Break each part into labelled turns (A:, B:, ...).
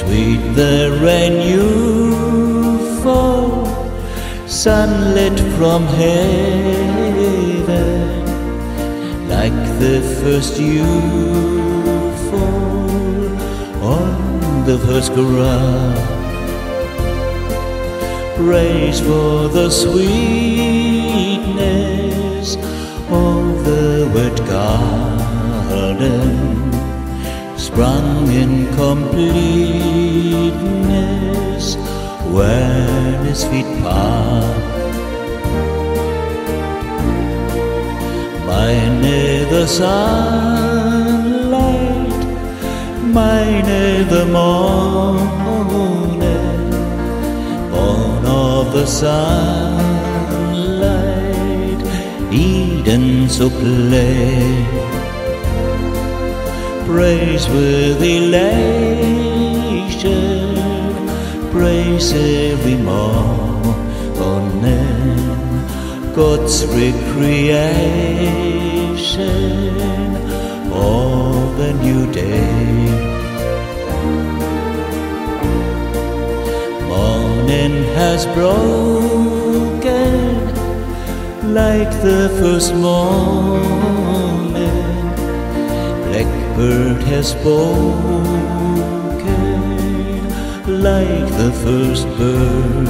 A: Sweet the rain you fall, sunlit from heaven like the first you fall on the first ground. Praise for the sweetness of the wet garden, sprung in completeness when his feet part. Meine the sunlight, meine the morning, born of the sunlight, Eden so play. Praise with elation, praise every morning. God's recreation of the new day. Morning has broken like the first morning. Blackbird has spoken like the first bird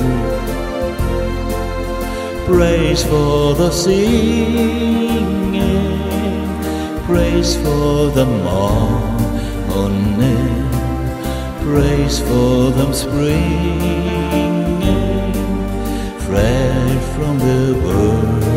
A: praise for the singing, praise for the morning, praise for them springing fresh from the world.